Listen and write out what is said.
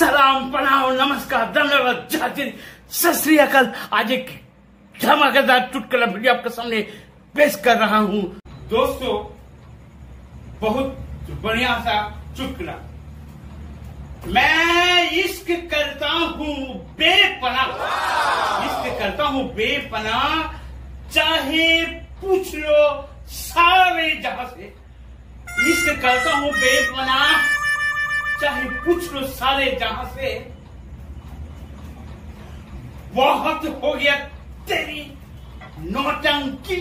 सलाम प्रणाम नमस्कार धन्यवाद जय सत अकाल। आज एक धमाकेदार चुटकुला वीडियो आपके सामने पेश कर रहा हूँ। दोस्तों बहुत बढ़िया सा चुटकुला। मैं इश्क करता हूँ बेपना इश्क करता हूँ बेपना चाहे पूछ लो सारे जहाँ से। इश्क करता हूँ बेपना चाहे पूछ लो सारे जहाँ से। बहुत हो गया तेरी नौटंकी।